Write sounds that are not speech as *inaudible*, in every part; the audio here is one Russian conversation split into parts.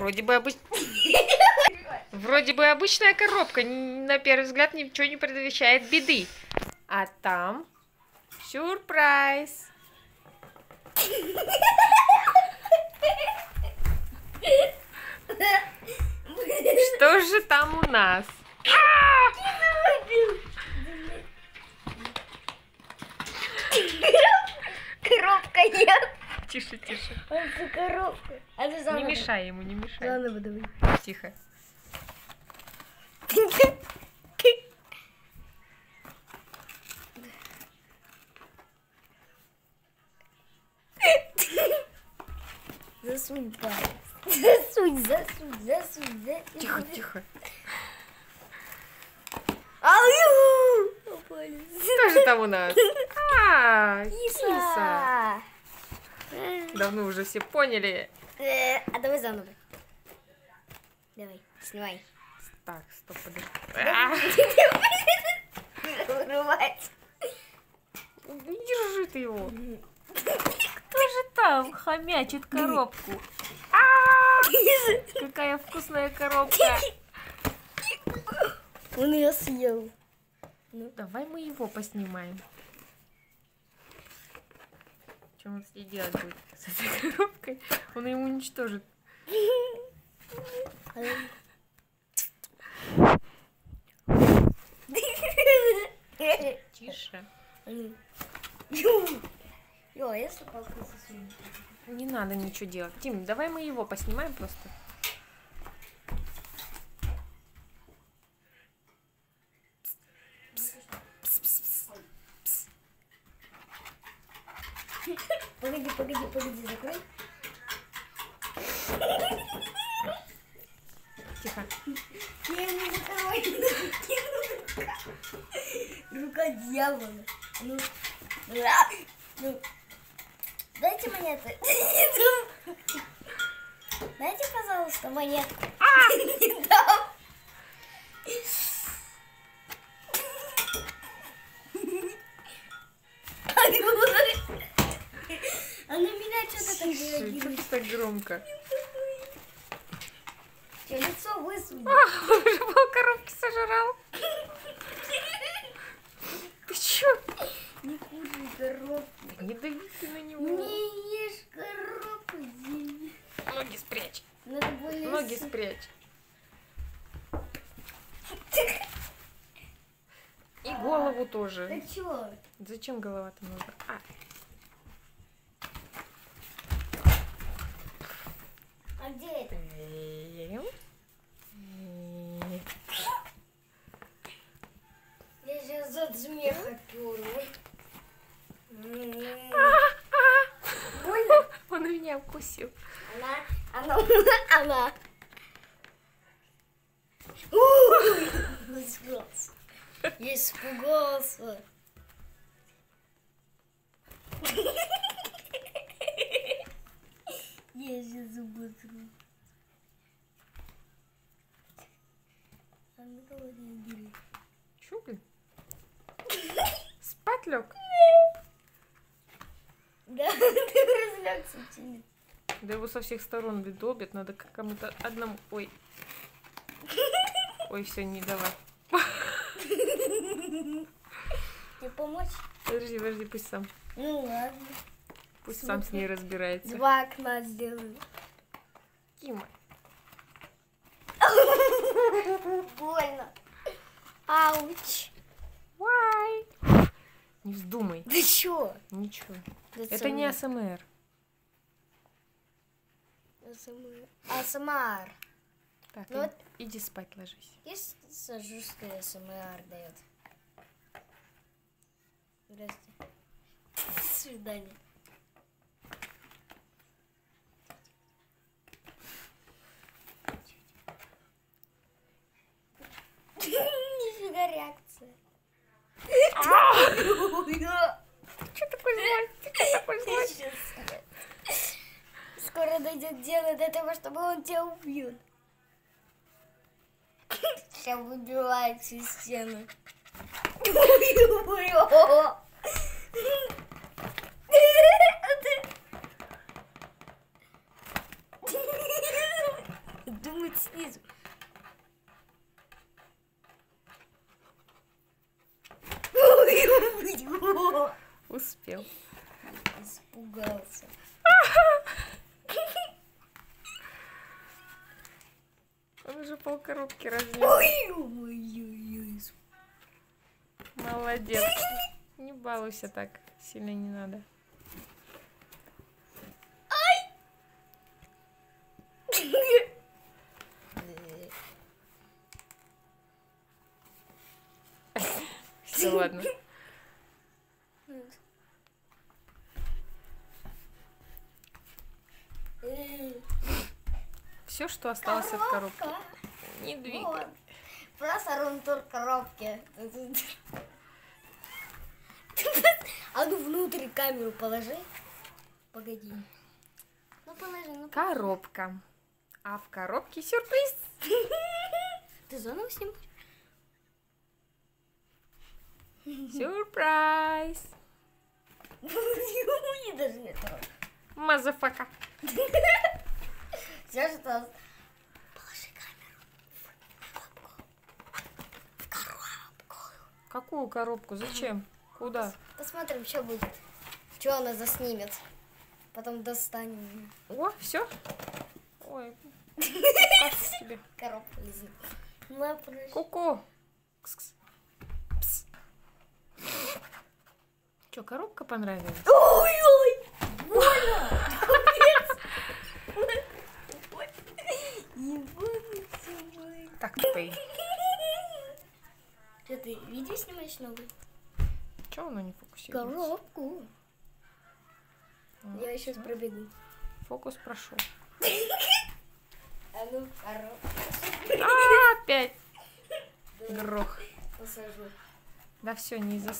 Вроде бы обыч... *laughs* Вроде бы обычная коробка, на первый взгляд ничего не предвещает беды. А там сюрприз. Что же там у нас? Коробка нет. Тише, тише. Это коробка. А ты Не мешай ему, не мешай. Заново давай. Тихо. Засунь палец. Засунь, засунь, засунь, засунь. Тихо, тихо. Ау! Палец. Что же там у нас? А, киса. Киса. Давно уже все поняли. Э, А давай заново. Давай, снимай. Так, стоп, подожди. А. Держи ты его. Кто же там хомячит коробку? Какая вкусная коробка. Он ее съел. Давай мы его поснимаем. Что он с ней делать будет? *laughs* С этой коробкой? Он ее уничтожит. Тише. Йо, а если? Не надо ничего делать. Тим, давай мы его поснимаем просто. *laughs* Погоди, погоди, погоди, закрой. Тихо. Я не закрывай. Рука дьявола. Ну, а, ну, дайте монеты. Дайте, пожалуйста, монетку. *laughs* Не дам. Тише, что ты так громко? Чё, лицо высунь. Он уже пол коробки сожрал. Ты чё? Не кушай коробку. Не дави ты на него. Не ешь коробку, Дима. Ноги спрячь. Надо более Ноги спрячь. И голову тоже. Да чё? Зачем голова-то нужна? А, А где это? Эм. Эм. Я сейчас от смеха перну. Больно? *laughs* Он меня укусил. Она, она, *laughs* она. Ой, Испугался. Я испугался. *laughs* Я сейчас зубы тру. А на кого реагирует? Чё, блин? Спать лег? Да, *laughs* ты разлегся, Тимми. Да его со всех сторон долбят, надо к кому-то одному. Ой. Ой, все, не давай. Тебе помочь? Подожди, подожди, пусть сам. Ну ладно. Пусть сам с ней разбирается. Два окна сделаю. Кима. Больно. Ауч. Why? Не вздумай. Да чё? Ничего. Да Это не АСМР. АСМР. АСМР. Так, Ну и- вот- иди спать ложись. Есть сажушка АСМР дает? Здрасте. До свидания. Нифига реакция. Че такой злой? Чё такой злой? Скоро дойдет дело до того, чтобы он тебя убьет. Сейчас выбивает всю стену. думать снизу. Ой, Успел. Испугался. Он уже пол коробки разнес. Молодец. Не балуйся так. Сильно не надо. Все, ладно. Все, что осталось от коробки. Не двигай. Вот. Просто рунтур коробки. *laughs* А ну внутрь камеру положи. Погоди. Ну положи, ну Коробка. А в коробке сюрприз. *laughs* Ты заново? *laughs* Сюрприз. Я даже трогаю. Motherfucker. Все, что... Положи камеру в коробку. В коробку. Какую коробку? Зачем? Куда? Посмотрим, что будет. Что она заснимет. Потом достанем. О, все? Ой? Коробку подожди. Ку-ку. Че, коробка понравилась? Ой-ой! Больно! Ебаный Так ты. Что ты видео снимаешь новый? Че оно не фокусируется? Коробку. Вот, Я сейчас пробегу. Фокус прошел. А ну, коробку А, опять. Грох. посажу. Да все, не из-за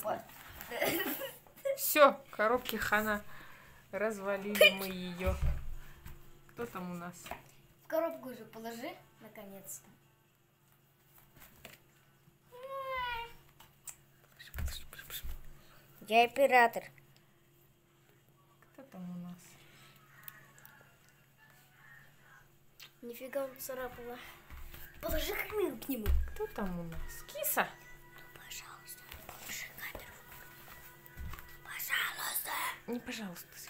Все, коробки хана. Развалили мы ее. Кто там у нас? Коробку уже положи, наконец-то. Я оператор. Кто там у нас? Нифига он царапала. Положи камеру к нему. Кто там у нас? Киса? Пожалуйста, положи камеру. Пожалуйста. Не пожалуйста.